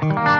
Bye.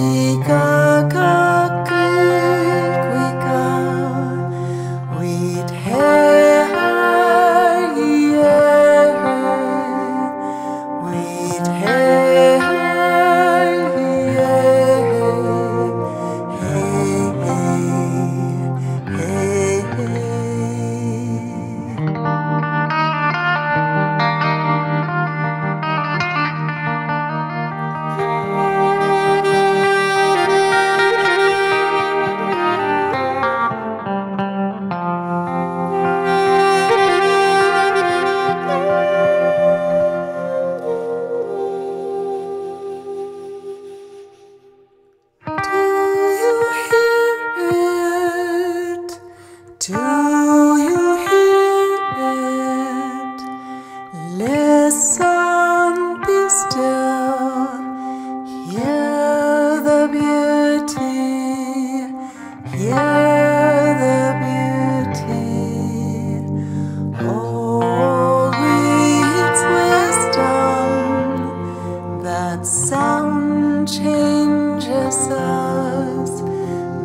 sound changes us,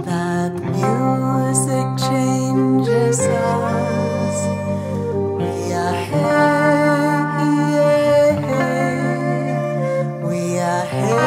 that music changes us. We are here, we are here.